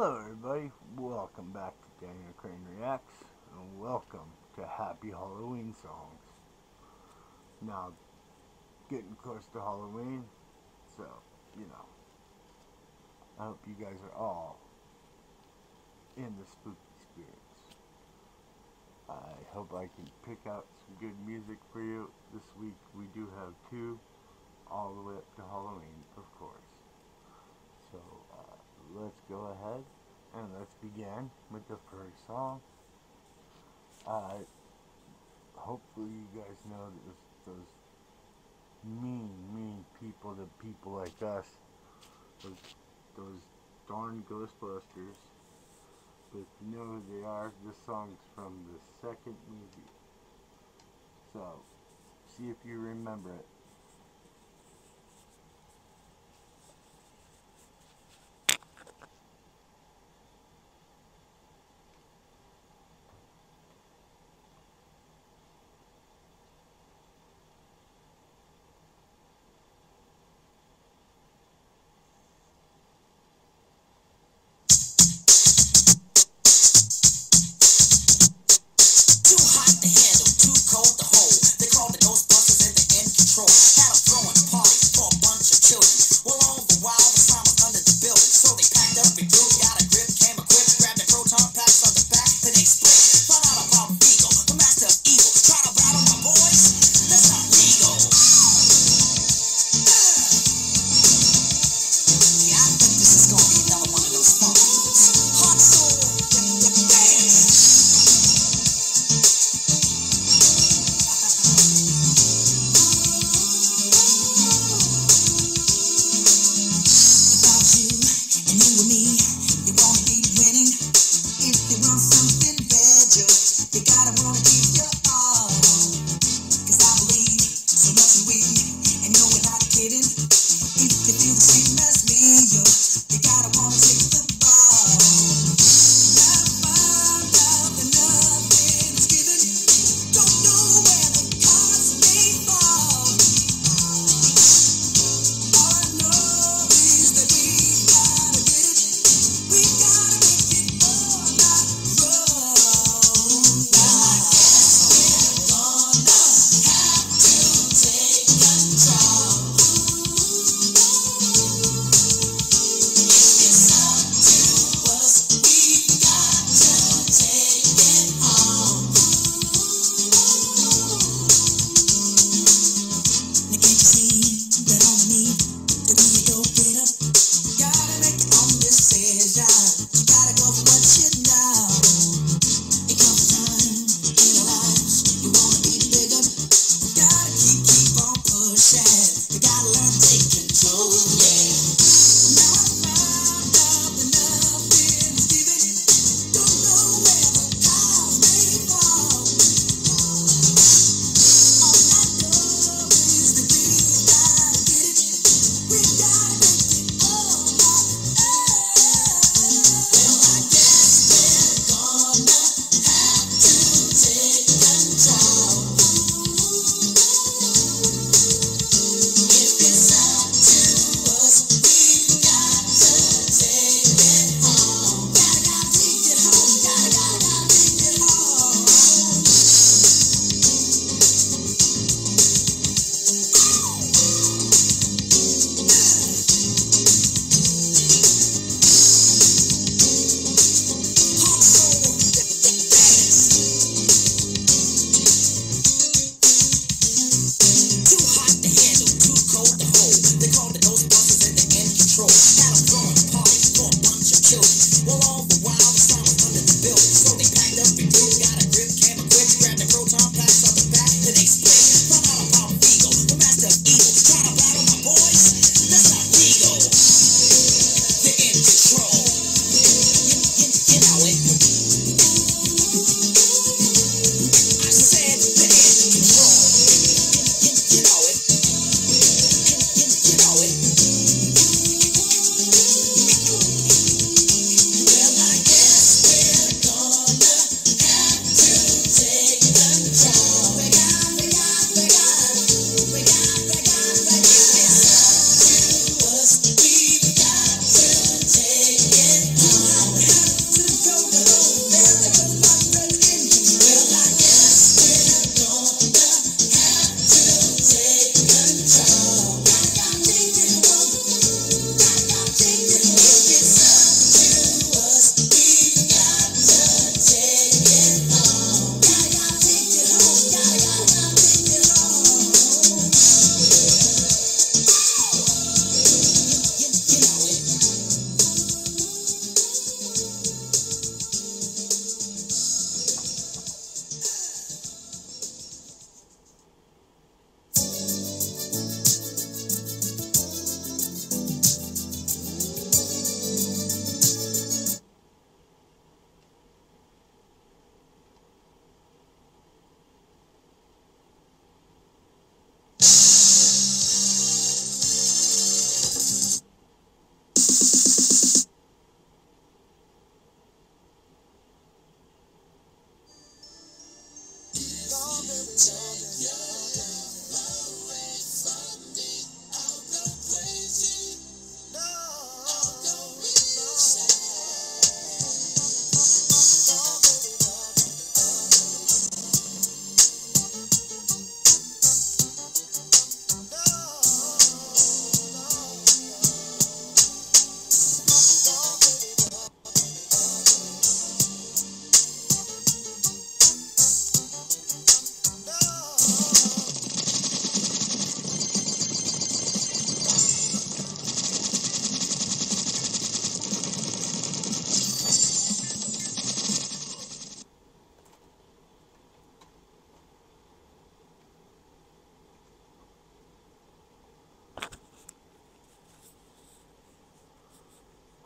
Hello everybody, welcome back to Daniel Crane Reacts, and welcome to Happy Halloween Songs. Now, getting close to Halloween, so, you know, I hope you guys are all in the spooky spirits. I hope I can pick out some good music for you. This week we do have two, all the way up to Halloween, of course. So, let's go ahead and let's begin with the first song. Uh, hopefully you guys know those, those mean, mean people, the people like us, those, those darn Ghostbusters. But you know who they are, this song's from the second movie. So, see if you remember it. You gotta sad. You gotta learn to take control.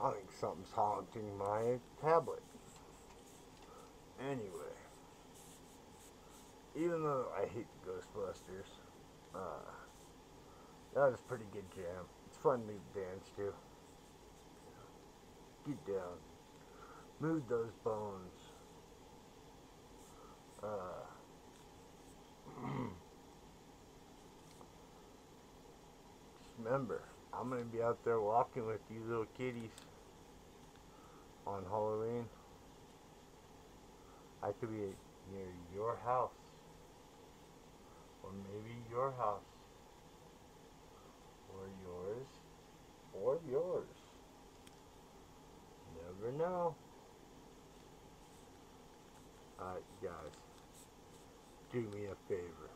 I think something's haunting my tablet. Anyway, even though I hate the Ghostbusters, uh, that was a pretty good jam. It's fun to dance to. Get down. Move those bones. Uh, remember, I'm going to be out there walking with you little kitties on Halloween. I could be near your house. Your house. Or yours. Or yours. Never know. Alright, guys. Do me a favor.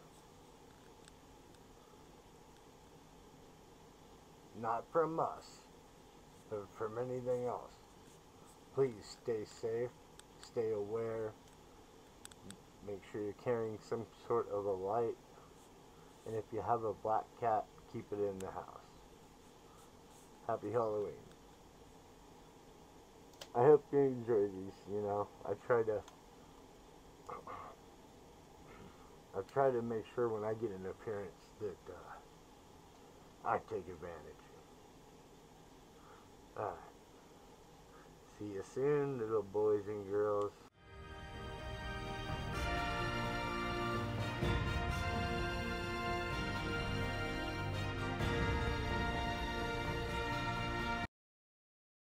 Not from us, but from anything else. Please stay safe, stay aware, make sure you're carrying some sort of a light, and if you have a black cat, keep it in the house. Happy Halloween. I hope you enjoy these, you know. I try to I try to make sure when I get an appearance that uh, I take advantage. Alright. See you soon, little boys and girls.